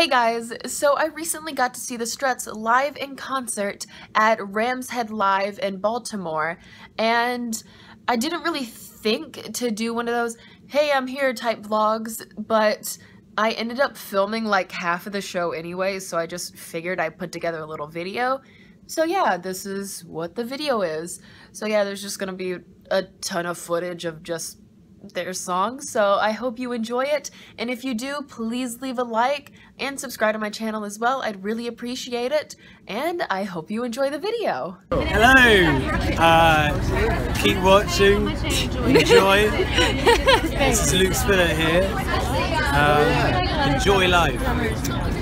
Hey guys, so I recently got to see the Struts live in concert at Rams Head Live in Baltimore, and I didn't really think to do one of those, hey, I'm here type vlogs, but I ended up filming like half of the show anyway, so I just figured I'd put together a little video. So yeah, this is what the video is. So yeah, there's just gonna be a ton of footage of just their song. so I hope you enjoy it. And if you do, please leave a like and subscribe to my channel as well. I'd really appreciate it. And I hope you enjoy the video. Hello! Uh, keep watching, enjoy. this is Luke Spiller here. Um, enjoy life.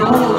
Oh.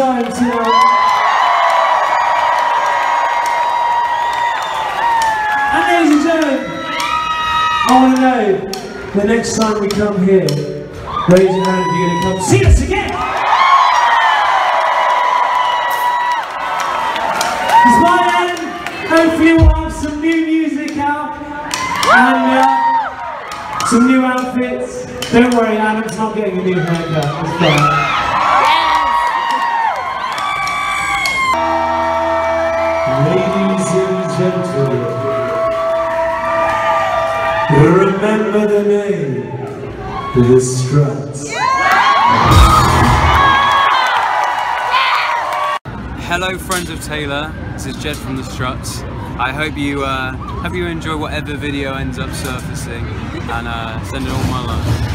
Time tonight. And ladies and gentlemen, I want to know the next time we come here, raise your hand if you're going to come see us again. Because by then, hopefully we'll have some new music out and uh, some new outfits. Don't worry, Adam's not getting a new haircut. Remember the name, the Struts. Hello, friends of Taylor. This is Jed from the Struts. I hope you uh, hope you enjoy whatever video ends up surfacing, and uh, sending all my love.